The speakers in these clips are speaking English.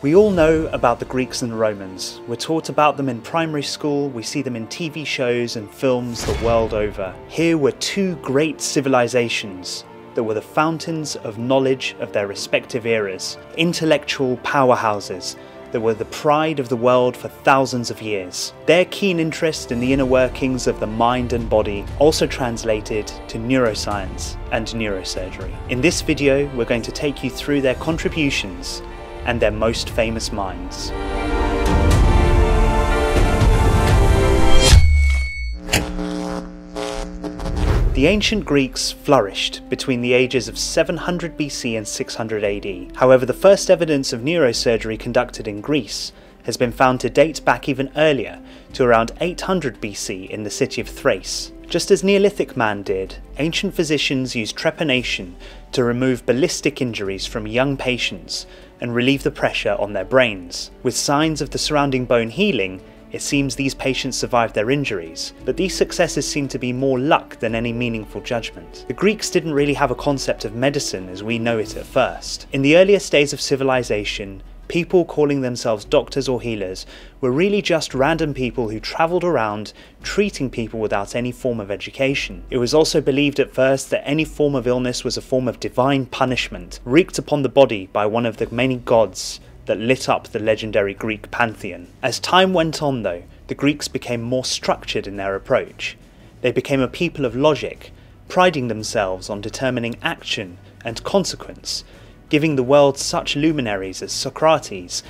We all know about the Greeks and the Romans. We're taught about them in primary school, we see them in TV shows and films the world over. Here were two great civilizations that were the fountains of knowledge of their respective eras, intellectual powerhouses that were the pride of the world for thousands of years. Their keen interest in the inner workings of the mind and body also translated to neuroscience and neurosurgery. In this video, we're going to take you through their contributions and their most famous minds. The ancient Greeks flourished between the ages of 700 BC and 600 AD. However, the first evidence of neurosurgery conducted in Greece has been found to date back even earlier, to around 800 BC in the city of Thrace. Just as Neolithic man did, ancient physicians used trepanation to remove ballistic injuries from young patients and relieve the pressure on their brains. With signs of the surrounding bone healing, it seems these patients survived their injuries, but these successes seem to be more luck than any meaningful judgment. The Greeks didn't really have a concept of medicine as we know it at first. In the earliest days of civilization, people calling themselves doctors or healers were really just random people who travelled around treating people without any form of education. It was also believed at first that any form of illness was a form of divine punishment wreaked upon the body by one of the many gods that lit up the legendary Greek pantheon. As time went on though, the Greeks became more structured in their approach. They became a people of logic, priding themselves on determining action and consequence, giving the world such luminaries as Socrates,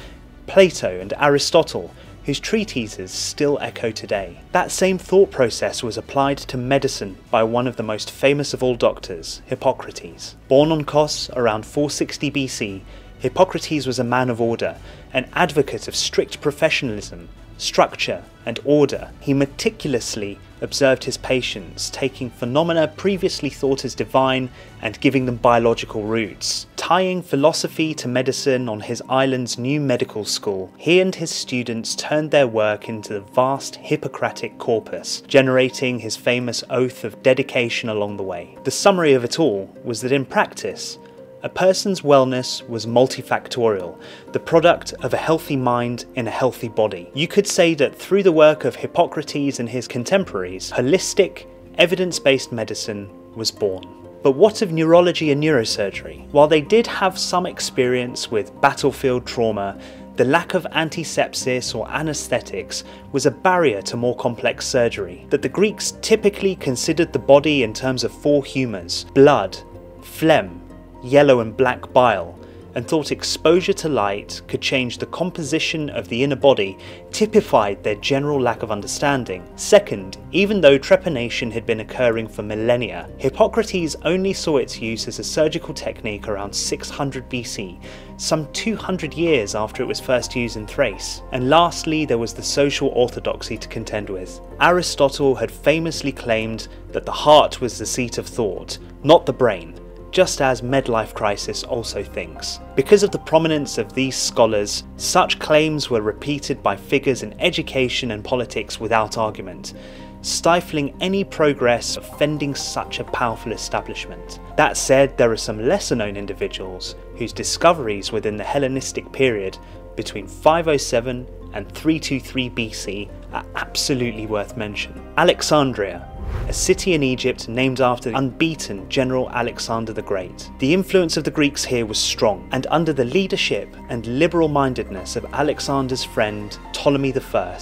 Plato, and Aristotle, whose treatises still echo today. That same thought process was applied to medicine by one of the most famous of all doctors, Hippocrates. Born on Kos around 460 BC, Hippocrates was a man of order, an advocate of strict professionalism, structure, and order. He meticulously observed his patients, taking phenomena previously thought as divine and giving them biological roots. Tying philosophy to medicine on his island's new medical school, he and his students turned their work into the vast Hippocratic corpus, generating his famous oath of dedication along the way. The summary of it all was that in practice, a person's wellness was multifactorial, the product of a healthy mind in a healthy body. You could say that through the work of Hippocrates and his contemporaries, holistic, evidence based medicine was born. But what of neurology and neurosurgery? While they did have some experience with battlefield trauma, the lack of antisepsis or anaesthetics was a barrier to more complex surgery. That the Greeks typically considered the body in terms of four humours blood, phlegm, yellow and black bile, and thought exposure to light could change the composition of the inner body typified their general lack of understanding. Second, even though trepanation had been occurring for millennia, Hippocrates only saw its use as a surgical technique around 600 BC, some 200 years after it was first used in Thrace. And lastly, there was the social orthodoxy to contend with. Aristotle had famously claimed that the heart was the seat of thought, not the brain, just as Midlife Crisis also thinks. Because of the prominence of these scholars, such claims were repeated by figures in education and politics without argument, stifling any progress offending such a powerful establishment. That said, there are some lesser known individuals whose discoveries within the Hellenistic period between 507 and 323 BC are absolutely worth mention. Alexandria, a city in Egypt named after the unbeaten General Alexander the Great. The influence of the Greeks here was strong, and under the leadership and liberal mindedness of Alexander's friend Ptolemy I,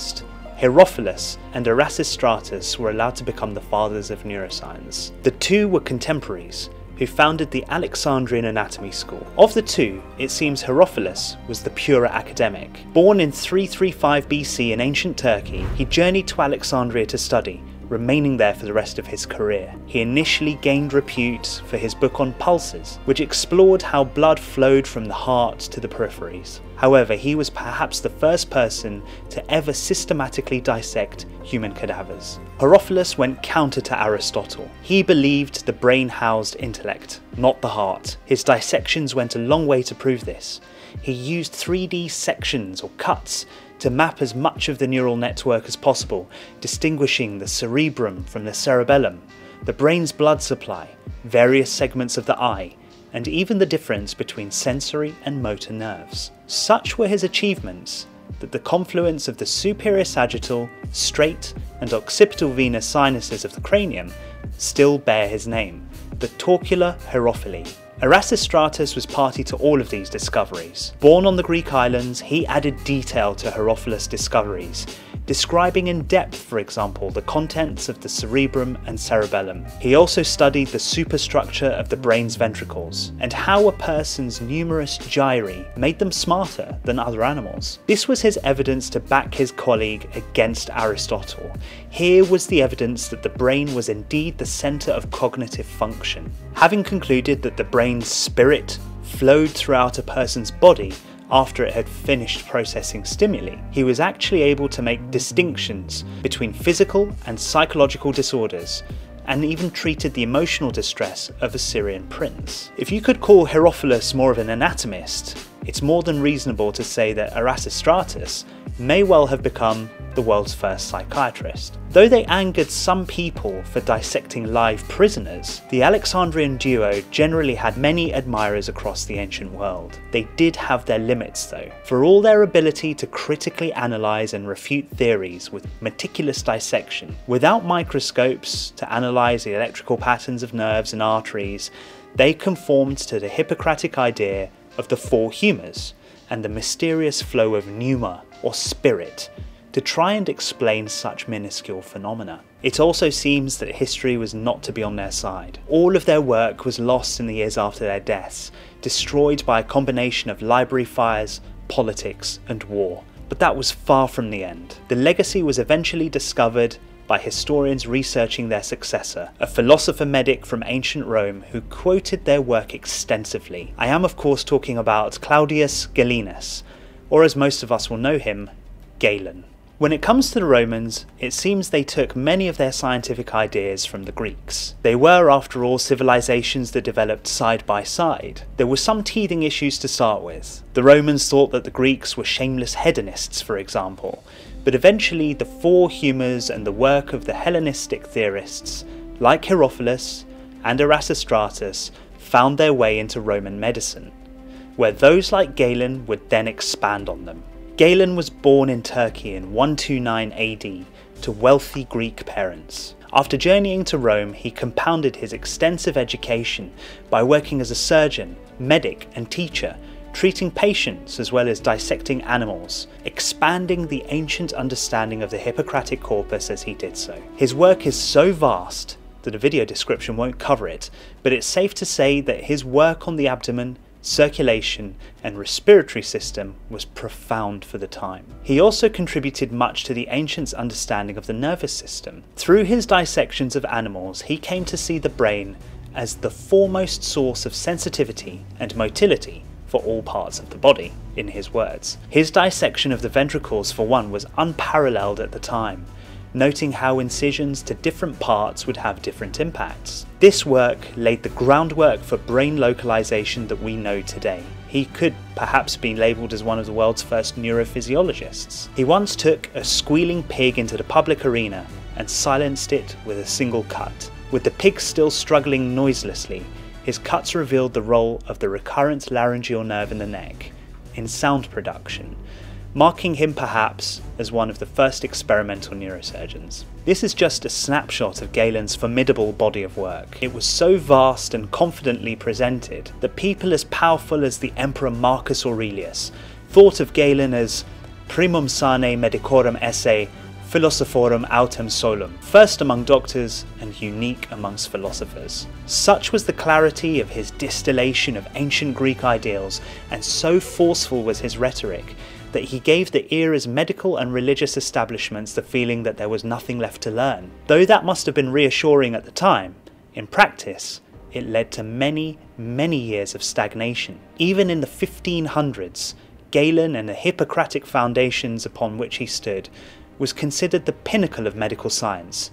Herophilus and Erasistratus were allowed to become the fathers of neuroscience. The two were contemporaries, who founded the Alexandrian Anatomy School. Of the two, it seems Herophilus was the purer academic. Born in 335 BC in ancient Turkey, he journeyed to Alexandria to study, remaining there for the rest of his career. He initially gained repute for his book on pulses, which explored how blood flowed from the heart to the peripheries. However, he was perhaps the first person to ever systematically dissect human cadavers. Herophilus went counter to Aristotle. He believed the brain housed intellect, not the heart. His dissections went a long way to prove this. He used 3D sections or cuts to map as much of the neural network as possible, distinguishing the cerebrum from the cerebellum, the brain's blood supply, various segments of the eye, and even the difference between sensory and motor nerves. Such were his achievements that the confluence of the superior sagittal, straight, and occipital venous sinuses of the cranium still bear his name, the Torcular Herophili. Erasistratus was party to all of these discoveries. Born on the Greek islands, he added detail to Herophilus' discoveries, describing in depth, for example, the contents of the cerebrum and cerebellum. He also studied the superstructure of the brain's ventricles, and how a person's numerous gyri made them smarter than other animals. This was his evidence to back his colleague against Aristotle. Here was the evidence that the brain was indeed the centre of cognitive function. Having concluded that the brain's spirit flowed throughout a person's body, after it had finished processing stimuli, he was actually able to make distinctions between physical and psychological disorders and even treated the emotional distress of a Syrian prince. If you could call Herophilus more of an anatomist, it's more than reasonable to say that Erasistratus may well have become the world's first psychiatrist. Though they angered some people for dissecting live prisoners, the Alexandrian duo generally had many admirers across the ancient world. They did have their limits though. For all their ability to critically analyse and refute theories with meticulous dissection, without microscopes to analyse the electrical patterns of nerves and arteries, they conformed to the Hippocratic idea of the four humours and the mysterious flow of pneuma, or spirit, to try and explain such minuscule phenomena. It also seems that history was not to be on their side. All of their work was lost in the years after their deaths, destroyed by a combination of library fires, politics, and war. But that was far from the end. The legacy was eventually discovered by historians researching their successor, a philosopher medic from ancient Rome who quoted their work extensively. I am, of course, talking about Claudius Galenus, or as most of us will know him, Galen. When it comes to the Romans, it seems they took many of their scientific ideas from the Greeks. They were, after all, civilizations that developed side by side. There were some teething issues to start with. The Romans thought that the Greeks were shameless hedonists, for example, but eventually the four humours and the work of the Hellenistic theorists, like Herophilus and Erasistratus, found their way into Roman medicine, where those like Galen would then expand on them. Galen was born in Turkey in 129 AD to wealthy Greek parents. After journeying to Rome, he compounded his extensive education by working as a surgeon, medic, and teacher, treating patients as well as dissecting animals, expanding the ancient understanding of the Hippocratic corpus as he did so. His work is so vast that a video description won't cover it, but it's safe to say that his work on the abdomen circulation, and respiratory system was profound for the time. He also contributed much to the ancients' understanding of the nervous system. Through his dissections of animals, he came to see the brain as the foremost source of sensitivity and motility for all parts of the body, in his words. His dissection of the ventricles, for one, was unparalleled at the time, noting how incisions to different parts would have different impacts. This work laid the groundwork for brain localization that we know today. He could perhaps be labelled as one of the world's first neurophysiologists. He once took a squealing pig into the public arena and silenced it with a single cut. With the pig still struggling noiselessly, his cuts revealed the role of the recurrent laryngeal nerve in the neck in sound production, marking him perhaps as one of the first experimental neurosurgeons. This is just a snapshot of Galen's formidable body of work. It was so vast and confidently presented that people as powerful as the Emperor Marcus Aurelius thought of Galen as primum sane medicorum esse philosophorum autem solum, first among doctors and unique amongst philosophers. Such was the clarity of his distillation of ancient Greek ideals, and so forceful was his rhetoric, that he gave the era's medical and religious establishments the feeling that there was nothing left to learn. Though that must have been reassuring at the time, in practice, it led to many, many years of stagnation. Even in the 1500s, Galen and the Hippocratic foundations upon which he stood was considered the pinnacle of medical science,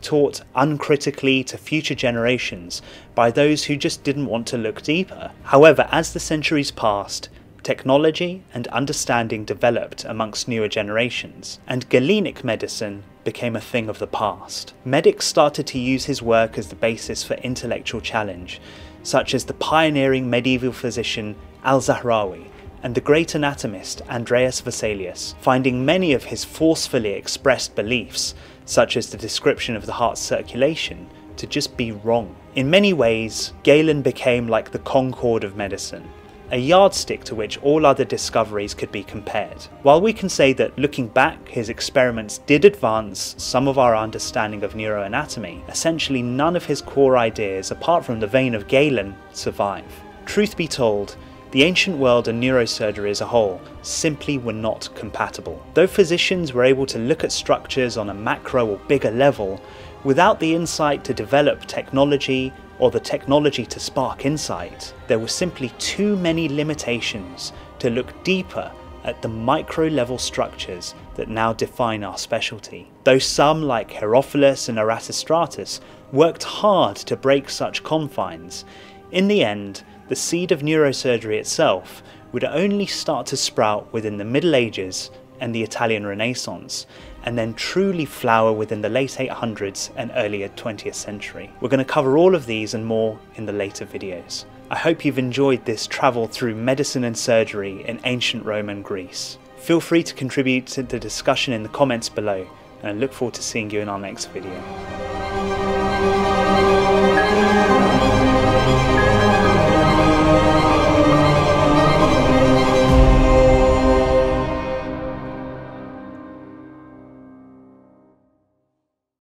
taught uncritically to future generations by those who just didn't want to look deeper. However, as the centuries passed, technology and understanding developed amongst newer generations, and Galenic medicine became a thing of the past. Medics started to use his work as the basis for intellectual challenge, such as the pioneering medieval physician Al-Zahrawi and the great anatomist Andreas Vesalius, finding many of his forcefully expressed beliefs, such as the description of the heart's circulation, to just be wrong. In many ways, Galen became like the Concord of medicine, a yardstick to which all other discoveries could be compared. While we can say that looking back, his experiments did advance some of our understanding of neuroanatomy, essentially none of his core ideas, apart from the vein of Galen, survive. Truth be told, the ancient world and neurosurgery as a whole simply were not compatible. Though physicians were able to look at structures on a macro or bigger level, without the insight to develop technology or the technology to spark insight, there were simply too many limitations to look deeper at the micro level structures that now define our specialty. Though some, like Herophilus and Erasistratus, worked hard to break such confines, in the end, the seed of neurosurgery itself would only start to sprout within the Middle Ages and the Italian Renaissance, and then truly flower within the late 800s and earlier 20th century. We're going to cover all of these and more in the later videos. I hope you've enjoyed this travel through medicine and surgery in ancient Rome and Greece. Feel free to contribute to the discussion in the comments below, and I look forward to seeing you in our next video.